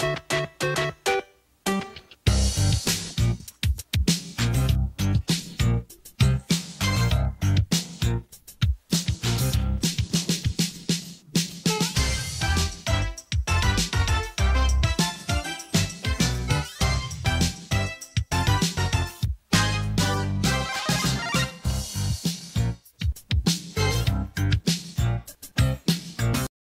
Bye.